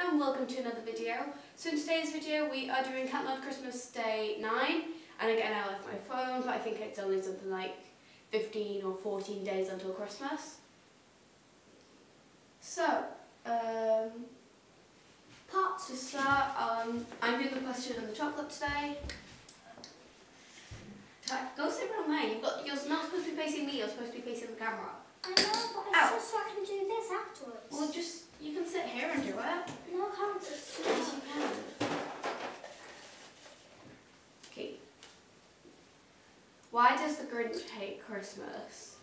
and welcome to another video. So in today's video we are doing Countdown Christmas Day 9 and again I left my phone but I think it's only something like 15 or 14 days until Christmas. So, um, part to start, um, I'm doing the question on the chocolate today. Go sit around there, You've got, you're not supposed to be facing me, you're supposed to be facing the camera. I know, but it's Ow. just so I can do this afterwards. Well just, you can sit here and do it. no, I can't just do Yes, you can. Okay. Why does the Grinch hate Christmas?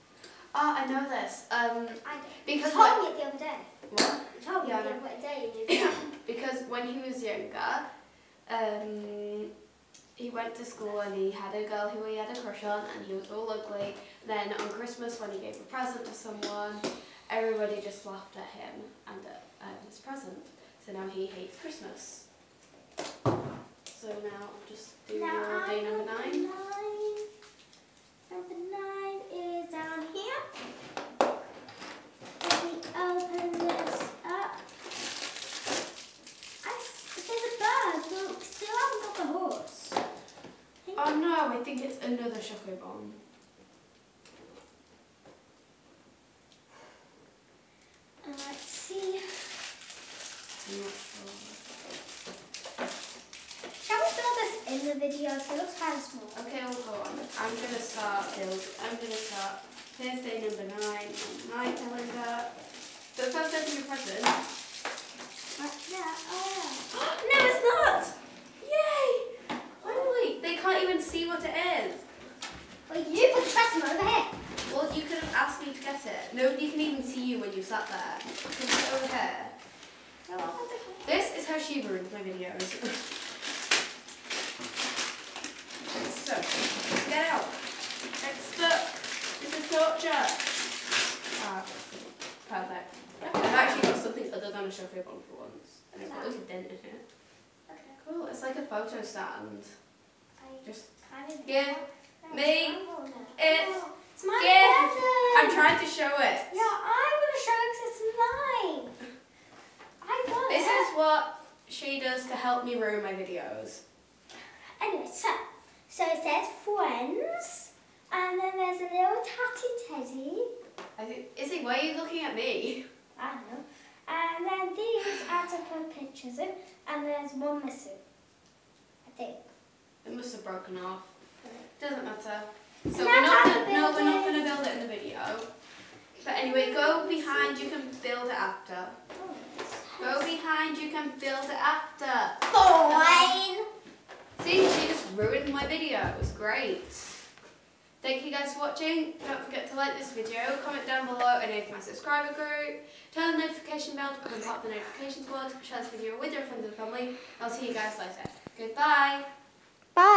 Ah, I know this. Um, I do. Because you told me it the other day. what? You told me Yeah, I the other day. Because when he was younger, um, he went to school and he had a girl who he had a crush on, and he was all ugly. Then on Christmas, when he gave a present to someone, everybody just laughed at him and at um, his present. So now he hates Christmas. So now I'll just do now day number nine. nine. Number nine is down here. Let me open this up. I there's a bird. Still haven't got the horse. Oh no, I think it's another Choco Bomb. Uh, let's see. I'm not sure. Shall we build this in the video? So it looks kind of small. Okay, we'll go on. I'm gonna start build. I'm gonna start. Here's day number nine on my calendar. So first open your present. There. Oh, no, it's not. Yay! Finally, they can't even see what it is. Well, you put the present over here. Well, you could have asked me to get it. Nobody can even see you when you sat there. You over here. Oh, I'll This is how she ruins my videos. so, get out. It's stuck. This is torture. Ah, perfect. I've actually got something other than a Choco Bomb for once. And I've got like a dent in it. Okay. Cool, it's like a photo stand. I Just kind of give me it's my wallet. it. Oh, It's my Give. present. I'm trying to show it. Yeah, I'm gonna show it because it's mine. I got This is what she does to help me ruin my videos. Anyway, so so it says friends, and then there's a little tatty teddy. I think, Izzy, why are you looking at me? I don't know. And then these are to put pictures in, and there's one missing. I think. It must have broken off. Doesn't matter. So we're not gonna, no, we're not going to build it in the video. But anyway, go behind, you can build it after. Oh, Go behind, you can build it after. Fine. See, my video. It was. Great. Thank you guys for watching. Don't forget to like this video, comment down below and if my subscriber group. Turn the notification bell to become part of the notification squad. Share this video with your friends and family. I'll see you guys later. Goodbye. Bye.